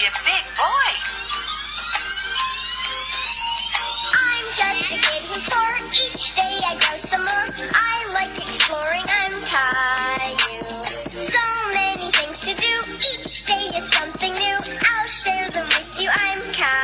be a big boy. I'm just a kid who's four. Each day I grow some more. I like exploring. I'm Caillou. So many things to do. Each day is something new. I'll share them with you. I'm Caillou.